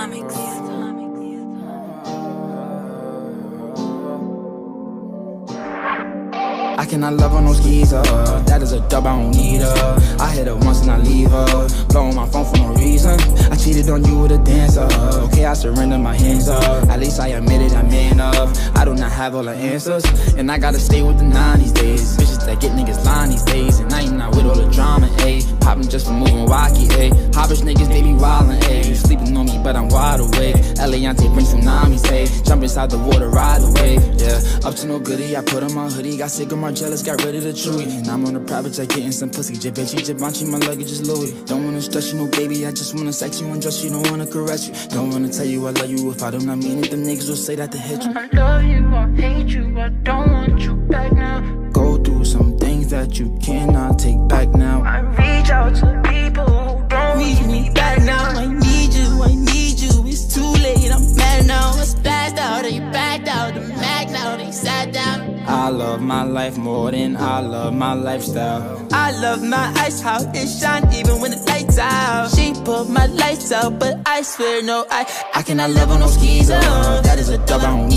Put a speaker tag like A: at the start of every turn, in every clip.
A: Atomics.
B: I cannot love on no uh That is a dub, I don't need her. I hit her once and I leave her. Blowing my phone for no reason. I cheated on you with a dancer. Okay, I surrender my hands up. At least I admit it, I'm man up I do not have all the answers. And I gotta stay with the 90s days. Bitches that get niggas lying these days. And I ain't not with all the drama, ayy. Popping just for moving wacky, ayy. Hoppish niggas, they be wildin', ayy. Sleeping on but I'm wide awake Eliantte bring tsunamis, ayy Jump inside the water, ride the wave, yeah Up to no goodie, I put on my hoodie Got sick of my jealous, got rid of the truey. And I'm on a private jet getting some pussy. Jabechi, Jabanchi, my luggage is Louis. Don't wanna stress you, no baby. I just wanna sex you and dress you. Don't wanna caress you. Don't wanna tell you I love you if I do not mean it. Them niggas will say that to hit you.
C: I love you, I hate you, I don't want you back now.
B: Go through some things that you cannot take back now.
C: I reach out to
B: love my life more than I love my lifestyle.
D: I love my ice, how it shine even when the lights out. She put my lights out, but I swear no, I
B: I cannot love on no skis, uh, That is a dub, I don't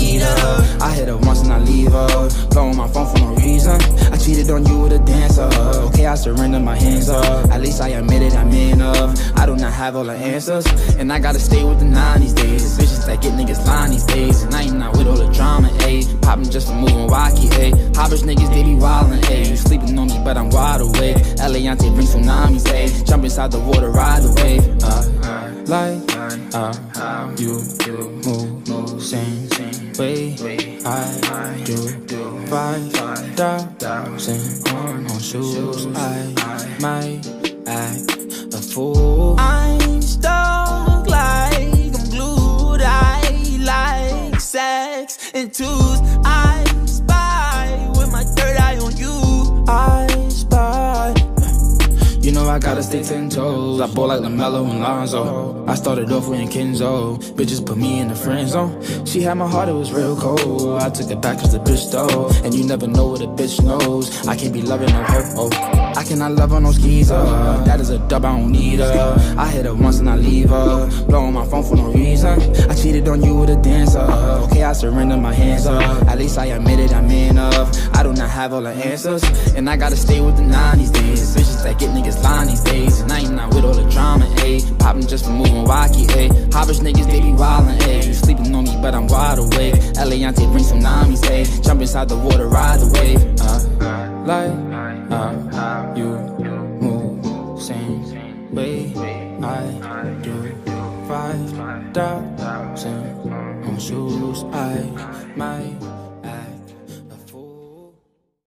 B: surrender my hands up. At least I admit it, I'm in up. I do not have all the answers. And I gotta stay with the 90s days. Bitches that get niggas lying these days. And I ain't not with all the drama, ayy. Popping just for moving wacky, ayy. Hoppish niggas, they be wildin', ayy. You sleepin' on me, but I'm wide awake. Eliantte bring tsunamis, ayy. Jump inside the water, ride the wave. Uh, like uh, you move, same way I do. Five thousand on shoes, I might act a fool.
D: I'm stuck like I'm glued. I like sex and twos. I
B: gotta stay ten toes. I ball like LaMelo and Lonzo. I started off with Kenzo. Bitches put me in the friend zone. She had my heart, it was real cold. I took it back cause the bitch stole. And you never know what a bitch knows. I can't be loving no her. Oh. I cannot love on no uh. That is a dub, I don't need her. I hit her once and I leave her. Blowing my phone for no reason. I cheated on you with a dancer. I surrender my hands up. At least I admit it, I'm up. I do not have all the answers. And I gotta stay with the 90s days. Bitches that get niggas lying these days. And I ain't not with all the drama, ayy. Poppin' just for moving wacky, ayy. Hoppish niggas, they be wildin', ayy. You sleeping on me, but I'm wide awake. Eliantte bring some tsunamis, ayy. Jump inside the water, ride the wave. Uh, like, uh, you move same way I do. Five thousand on shoes, I might